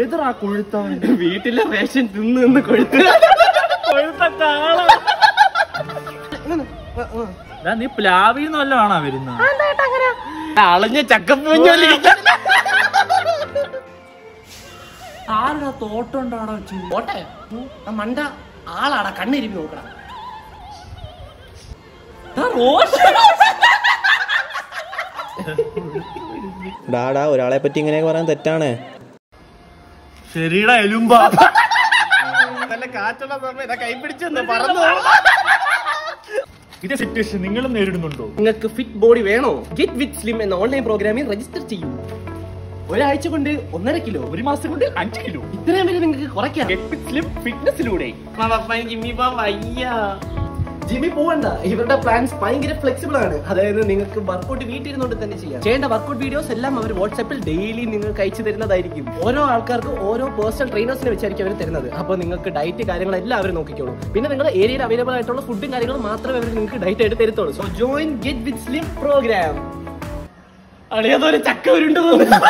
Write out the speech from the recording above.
ഏതൊരാ കൊഴുത്ത വീട്ടിലെ റേഷൻ തിന്ന് നിന്ന് കൊഴുത്ത്. കൊഴുത്ത നീ പ്ലാവിന്ന് വല്ലതാണോ വരുന്നത് അളഞ്ഞ ചക്കപ്പൂഞ്ഞോലി ആരുടെ തോട്ടം ഉണ്ടാടാ വെച്ച്? ഓട്ടെ മണ്ട ആളാടാ കണ്ണിരുമ്പി നോക്കടാ. ഡാടാ ഒരാളെ പറ്റി ഇങ്ങനെയൊക്കെ പറയാൻ തെറ്റാണ്. ശരിയുടെ എലുമ്പ. നല്ല കാറ്റുള്ള സമയം. കൈ പിടിച്ചെന്ന് പറന്നു ഇതേ സിറ്റുവേഷൻ നിങ്ങളും നേരിടുന്നുണ്ടോ? നിങ്ങൾക്ക് ഫിറ്റ് ബോഡി വേണോ? ഗെറ്റ് വിത്ത് സ്ലിം എന്ന ഓൺലൈൻ പ്രോഗ്രാമിൽ രജിസ്റ്റർ ചെയ്യൂ. ഒരാഴ്ച കൊണ്ട് ഒന്നര കിലോ ഒരു മാസം കൊണ്ട് അഞ്ച് കിലോ. ഇത്രയും വരെ നിങ്ങൾക്ക് കുറയ്ക്കാം. സ്ലിം ഫിറ്റ്നസിലൂടെ ജിമ്മി വയ്യ ജിമ്മി പോവണ്ട. ഇവരുടെ പ്ലാൻസ് ഭയങ്കര ഫ്ലെക്സിബിൾ ആണ്. അതായത് നിങ്ങൾക്ക് വർക്കൗട്ട് വീട്ടിലിരുന്നുകൊണ്ട് തന്നെ ചെയ്യാം. ചെയ്യേണ്ട വർക്കൗട്ട് വീഡിയോസ് എല്ലാം അവർ വാട്സാപ്പിൽ ഡെയിലി നിങ്ങൾക്ക് അയച്ചു തരുന്നതായിരിക്കും. ഓരോ ആൾക്കാർക്ക് ഓരോ പേഴ്സണൽ ട്രെയിനേഴ്സിനെ വെച്ചായിരിക്കും അവർ തരുന്നത്. അപ്പോൾ നിങ്ങൾക്ക് ഡയറ്റ് കാര്യങ്ങളെല്ലാം അവർ നോക്കിക്കോളൂ. പിന്നെ നിങ്ങളുടെ ഏരിയയിൽ അവൈലബിൾ ആയിട്ടുള്ള ഫുഡും കാര്യങ്ങളും മാത്രമേ അവർ നിങ്ങൾക്ക് ഡയറ്റ് ആയിട്ട് തരത്തുള്ളൂ. So join get with slim program അളിയതൊരു ചക്ക ഉരുണ്ട് തോന്നുന്നു.